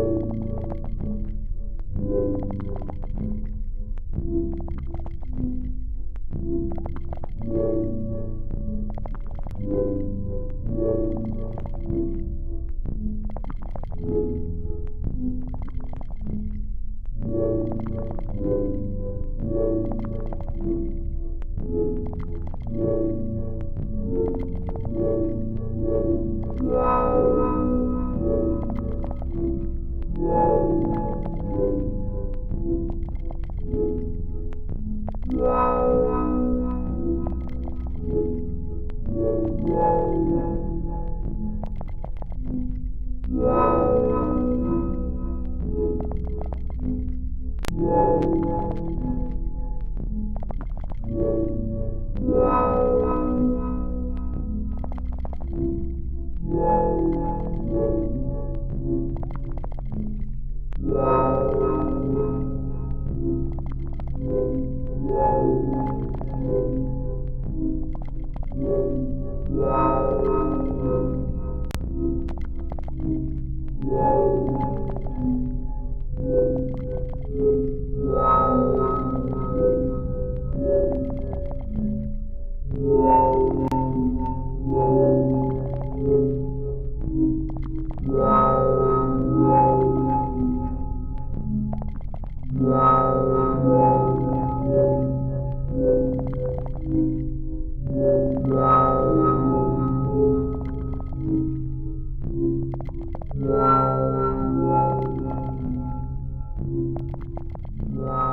Wow. Wow.